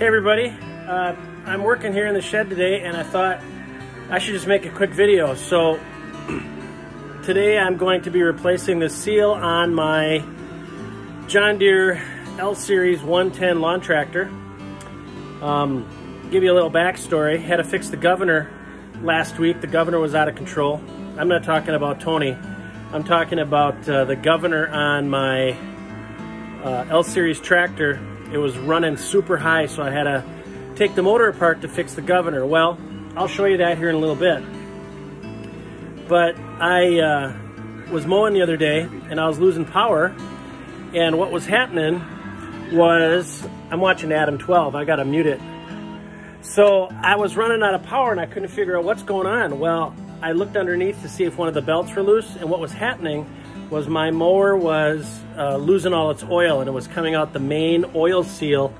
Hey everybody, uh, I'm working here in the shed today and I thought I should just make a quick video. So today I'm going to be replacing the seal on my John Deere L Series 110 lawn tractor. Um, give you a little backstory, had to fix the governor last week. The governor was out of control. I'm not talking about Tony. I'm talking about uh, the governor on my uh, L Series tractor it was running super high, so I had to take the motor apart to fix the governor. Well, I'll show you that here in a little bit. But I uh, was mowing the other day and I was losing power. And what was happening was, I'm watching Adam 12, I gotta mute it. So I was running out of power and I couldn't figure out what's going on. Well, I looked underneath to see if one of the belts were loose and what was happening was my mower was uh, losing all its oil and it was coming out the main oil seal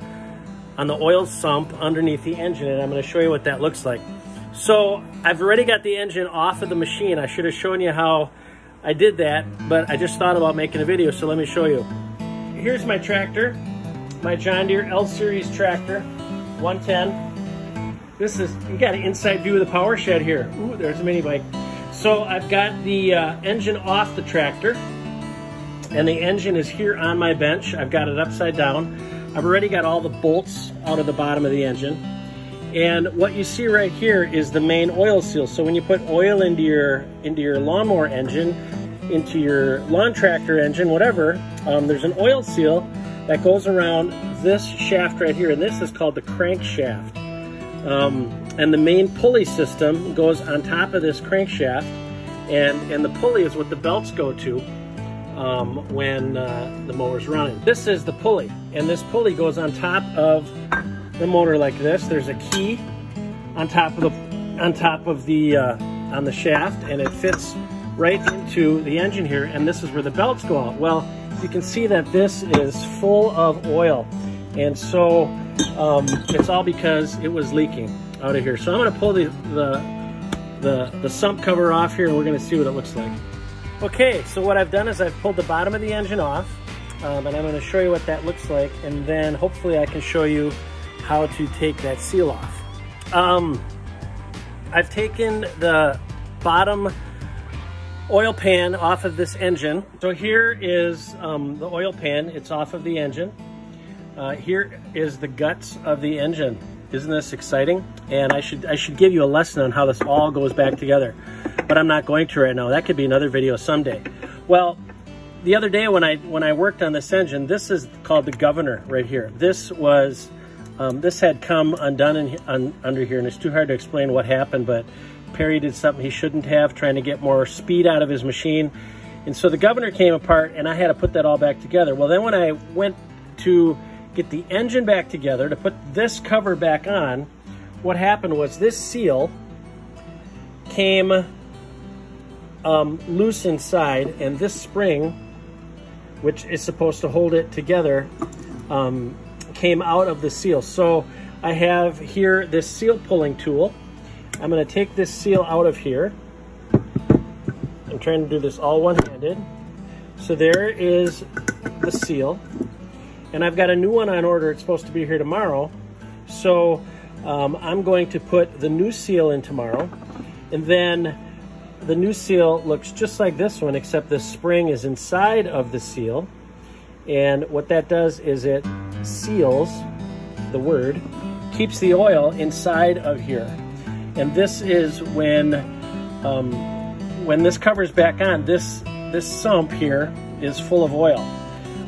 on the oil sump underneath the engine and I'm going to show you what that looks like. So I've already got the engine off of the machine. I should have shown you how I did that, but I just thought about making a video, so let me show you. Here's my tractor, my John Deere L-Series tractor, 110. This is, you got an inside view of the power shed here. Ooh, there's a mini bike. So I've got the uh, engine off the tractor and the engine is here on my bench. I've got it upside down. I've already got all the bolts out of the bottom of the engine. And what you see right here is the main oil seal. So when you put oil into your into your lawnmower engine, into your lawn tractor engine, whatever, um, there's an oil seal that goes around this shaft right here. And this is called the crankshaft. Um, and the main pulley system goes on top of this crankshaft and, and the pulley is what the belts go to um, when uh, the mower's running. This is the pulley and this pulley goes on top of the motor like this. There's a key on top of the on top of the uh, on the shaft and it fits right into the engine here and this is where the belts go out. Well, you can see that this is full of oil and so um, it's all because it was leaking out of here. So I'm gonna pull the, the, the, the sump cover off here and we're gonna see what it looks like. Okay, so what I've done is I've pulled the bottom of the engine off um, and I'm gonna show you what that looks like and then hopefully I can show you how to take that seal off. Um, I've taken the bottom oil pan off of this engine. So here is um, the oil pan, it's off of the engine. Uh, here is the guts of the engine. Isn't this exciting? And I should I should give you a lesson on how this all goes back together, but I'm not going to right now. That could be another video someday. Well, the other day when I when I worked on this engine, this is called the governor right here. This was um, this had come undone in, un, under here, and it's too hard to explain what happened. But Perry did something he shouldn't have, trying to get more speed out of his machine, and so the governor came apart, and I had to put that all back together. Well, then when I went to get the engine back together to put this cover back on, what happened was this seal came um, loose inside and this spring, which is supposed to hold it together, um, came out of the seal. So I have here this seal pulling tool. I'm gonna take this seal out of here. I'm trying to do this all one-handed. So there is the seal and I've got a new one on order. It's supposed to be here tomorrow. So um, I'm going to put the new seal in tomorrow. And then the new seal looks just like this one, except the spring is inside of the seal. And what that does is it seals, the word, keeps the oil inside of here. And this is when, um, when this cover's back on, this, this sump here is full of oil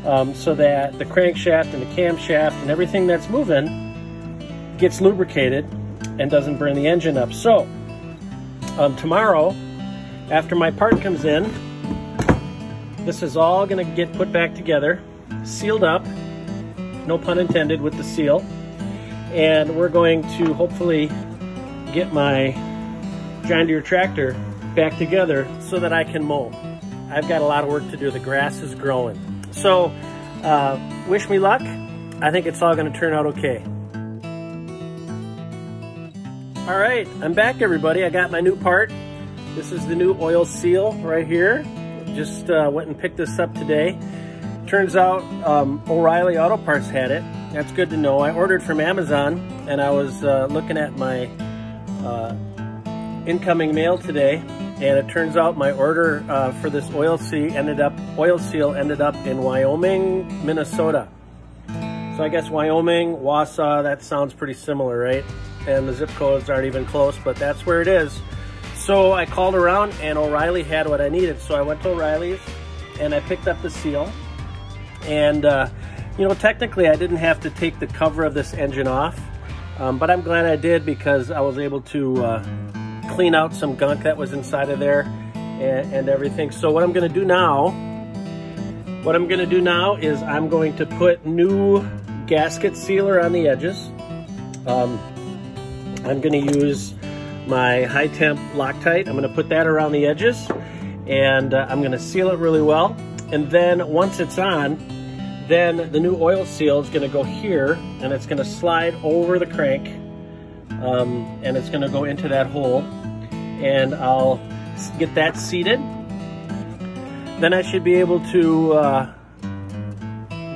um, so that the crankshaft and the camshaft and everything that's moving gets lubricated and doesn't burn the engine up. So um, tomorrow, after my part comes in, this is all gonna get put back together, sealed up, no pun intended with the seal, and we're going to hopefully get my John Deere tractor back together so that I can mow. I've got a lot of work to do. The grass is growing. So uh, wish me luck. I think it's all gonna turn out okay. All right, I'm back everybody. I got my new part. This is the new oil seal right here. Just uh, went and picked this up today. Turns out um, O'Reilly Auto Parts had it. That's good to know. I ordered from Amazon and I was uh, looking at my uh, incoming mail today and it turns out my order uh, for this oil seal ended up oil seal ended up in Wyoming, Minnesota. So I guess Wyoming, Wausau, that sounds pretty similar, right? And the zip codes aren't even close, but that's where it is. So I called around and O'Reilly had what I needed. So I went to O'Reilly's and I picked up the seal. And, uh, you know, technically I didn't have to take the cover of this engine off, um, but I'm glad I did because I was able to uh, clean out some gunk that was inside of there and, and everything. So what I'm gonna do now, what I'm gonna do now is I'm going to put new gasket sealer on the edges. Um, I'm gonna use my high temp Loctite. I'm gonna put that around the edges and uh, I'm gonna seal it really well. And then once it's on, then the new oil seal is gonna go here and it's gonna slide over the crank um, and it's gonna go into that hole and I'll get that seated. Then I should be able to uh,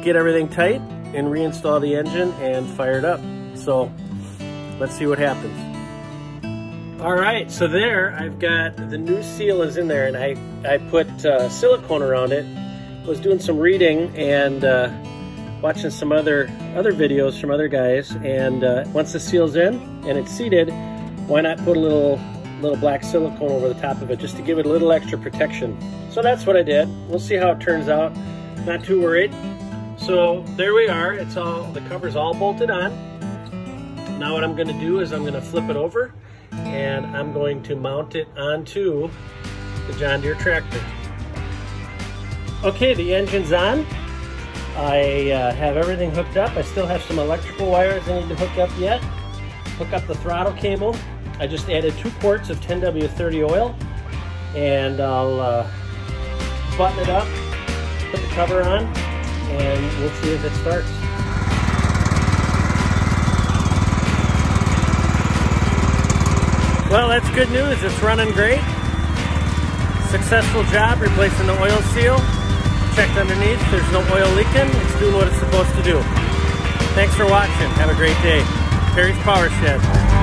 get everything tight and reinstall the engine and fire it up. So let's see what happens. All right, so there I've got the new seal is in there and I, I put uh, silicone around it. Was doing some reading and uh, watching some other other videos from other guys and uh, once the seal's in and it's seated, why not put a little little black silicone over the top of it just to give it a little extra protection. So that's what I did. We'll see how it turns out. Not too worried. So there we are. It's all, the cover's all bolted on. Now what I'm gonna do is I'm gonna flip it over and I'm going to mount it onto the John Deere tractor. Okay, the engine's on. I uh, have everything hooked up. I still have some electrical wires I need to hook up yet. Hook up the throttle cable I just added two quarts of 10W30 oil and I'll uh, button it up, put the cover on, and we'll see if it starts. Well, that's good news. It's running great. Successful job replacing the oil seal. Checked underneath. There's no oil leaking. It's doing what it's supposed to do. Thanks for watching. Have a great day. Perry's Power Shed.